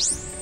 you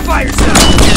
Identify yourself!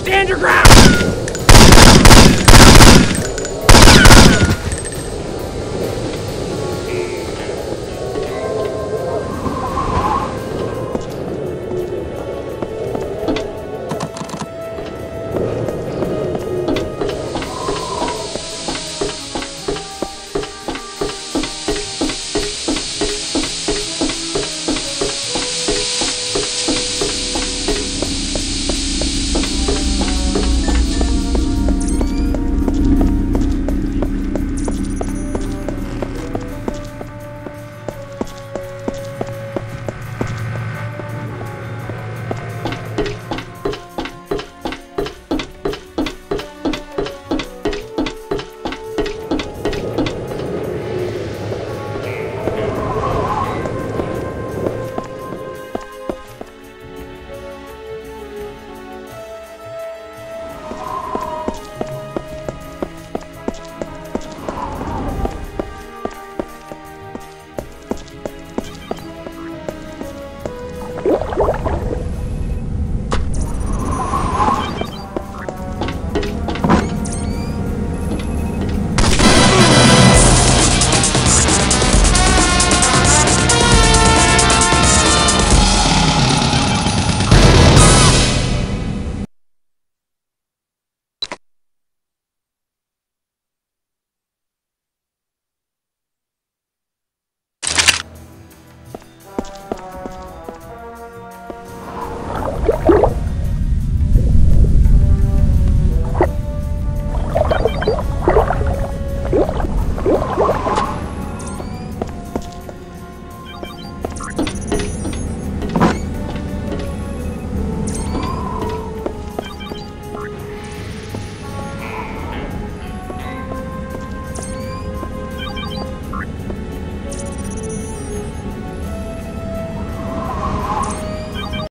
Stand your ground!